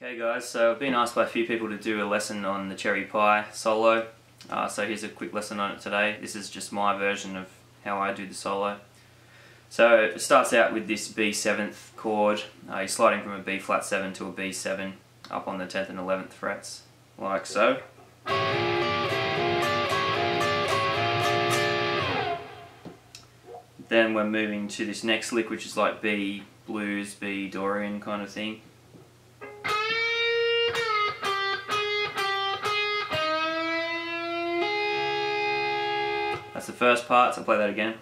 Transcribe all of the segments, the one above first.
Okay guys, so I've been asked by a few people to do a lesson on the Cherry Pie solo. Uh, so here's a quick lesson on it today. This is just my version of how I do the solo. So it starts out with this B 7th chord. Uh, you're sliding from a B flat 7 to a B7 up on the 10th and 11th frets, like so. Then we're moving to this next lick which is like B blues, B Dorian kind of thing. The first part, so I'll play that again.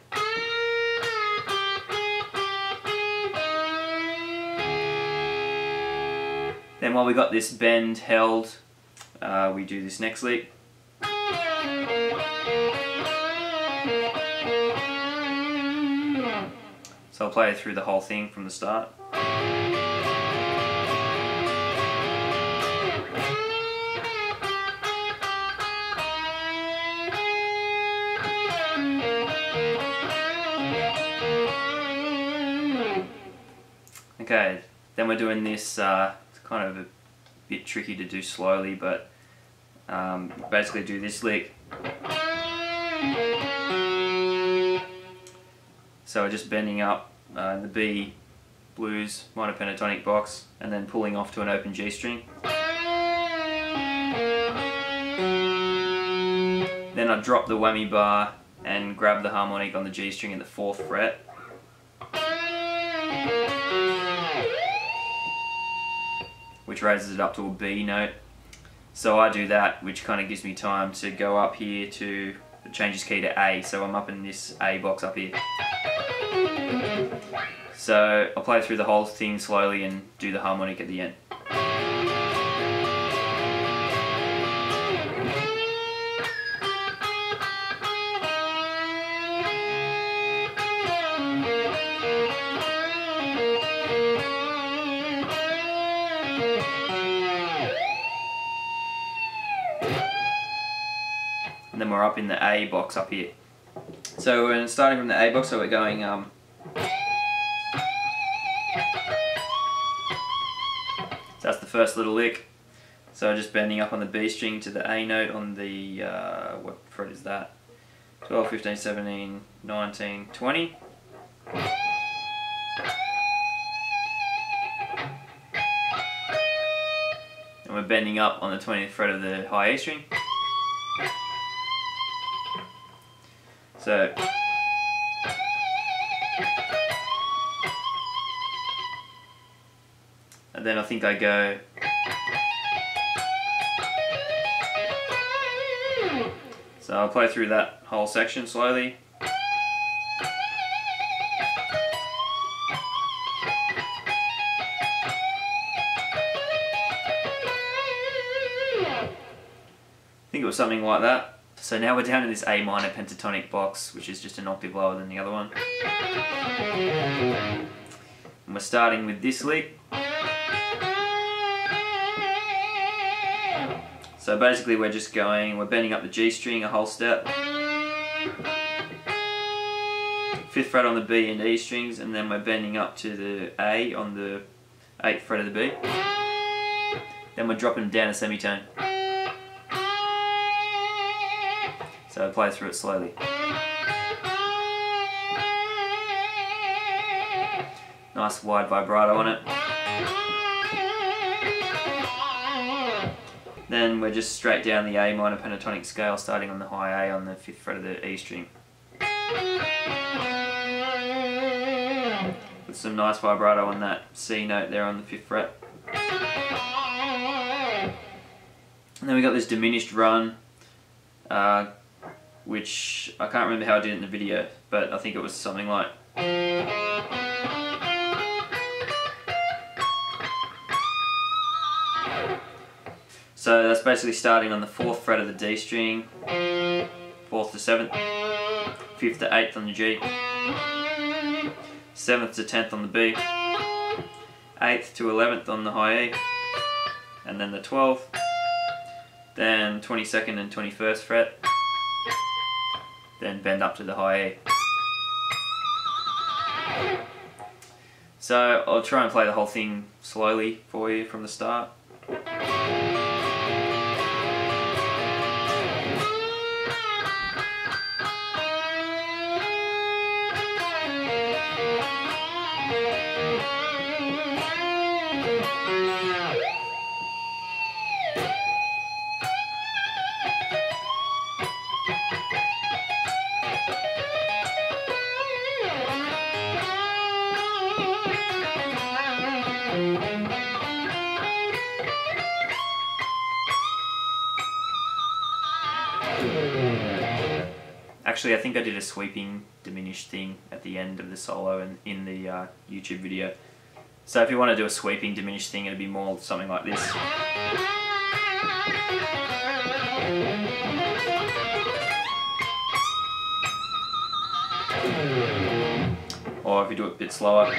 Then while we got this bend held, uh, we do this next lick. So I'll play through the whole thing from the start. Okay, then we're doing this, uh, it's kind of a bit tricky to do slowly, but um, basically do this lick. So we're just bending up uh, the B blues minor pentatonic box and then pulling off to an open G string. Then I drop the whammy bar and grab the harmonic on the G string in the fourth fret which raises it up to a B note. So I do that, which kind of gives me time to go up here to, change changes key to A, so I'm up in this A box up here. So I'll play through the whole thing slowly and do the harmonic at the end. We're up in the A box up here. So we're starting from the A box, so we're going um, that's the first little lick. So just bending up on the B string to the A note on the, uh, what fret is that? 12, 15, 17, 19, 20. And we're bending up on the 20th fret of the high A string. So and then I think I go So I'll play through that whole section slowly. I think it was something like that. So now we're down in this A minor pentatonic box, which is just an octave lower than the other one. And we're starting with this lick. So basically we're just going, we're bending up the G string a whole step. Fifth fret on the B and E strings, and then we're bending up to the A on the eighth fret of the B. Then we're dropping down a semitone. So I play through it slowly. Nice wide vibrato on it. Then we're just straight down the A minor pentatonic scale starting on the high A on the 5th fret of the E string. With some nice vibrato on that C note there on the 5th fret. And then we got this diminished run uh, which I can't remember how I did it in the video, but I think it was something like So that's basically starting on the 4th fret of the D string, 4th to 7th, 5th to 8th on the G, 7th to 10th on the B, 8th to 11th on the high E, and then the 12th, then 22nd and 21st fret, then bend up to the high E. So I'll try and play the whole thing slowly for you from the start. Actually, I think I did a sweeping diminished thing at the end of the solo and in the uh, YouTube video. So if you want to do a sweeping diminished thing, it'd be more something like this. Or if you do it a bit slower.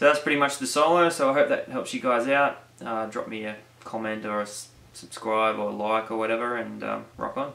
So that's pretty much the solo, so I hope that helps you guys out. Uh, drop me a comment or a subscribe or like or whatever and um, rock on.